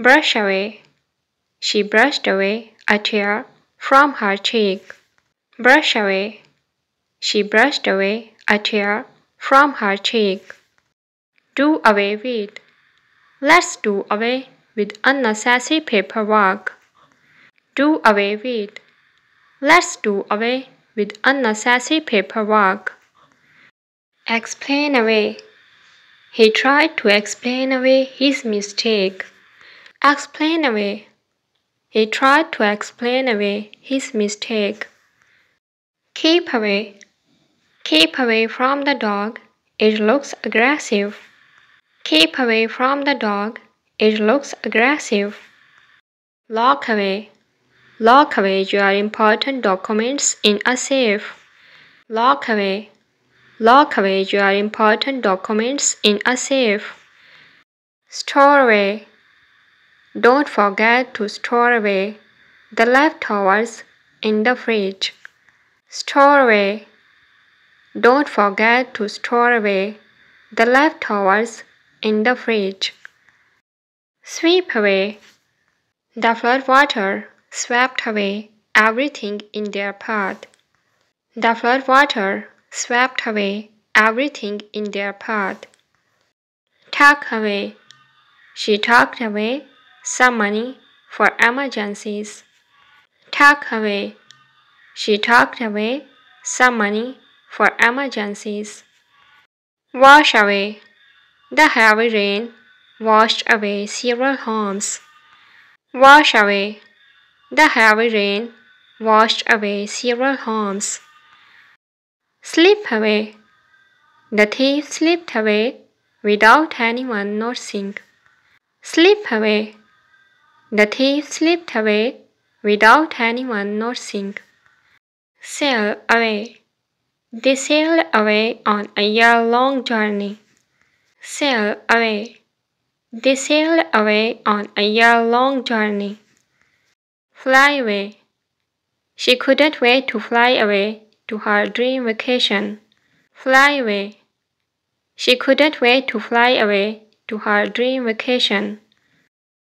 Brush away. She brushed away a tear from her cheek. Brush away. She brushed away a tear from her cheek. Do away with. Let's do away with unnecessary paperwork. Do away with. Let's do away with unnecessary paperwork. Explain away. He tried to explain away his mistake. Explain away. He tried to explain away his mistake. Keep away. Keep away from the dog. It looks aggressive. Keep away from the dog. It looks aggressive. Lock away. Lock away your important documents in a safe. Lock away. Lock away your important documents in a safe. Store away. Don't forget to store away the leftovers in the fridge. Store away. Don't forget to store away the leftovers in the fridge. Sweep away. The flood water swept away everything in their path. The flood water swept away everything in their path. Tuck away. She tucked away some money for emergencies. Tuck away. She tucked away some money for emergencies. Wash away. The heavy rain washed away several homes. Wash away. The heavy rain washed away several homes. Slip away. The thief slipped away without anyone noticing. Slip away. The thief slipped away without anyone noticing. Sail away. They sailed away on a year long journey. Sail away. They sailed away on a year long journey. Fly away. She couldn't wait to fly away to her dream vacation. Fly away. She couldn't wait to fly away to her dream vacation.